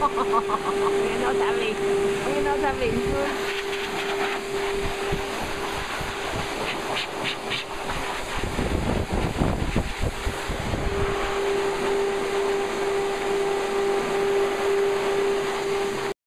You're not having, you're not having food.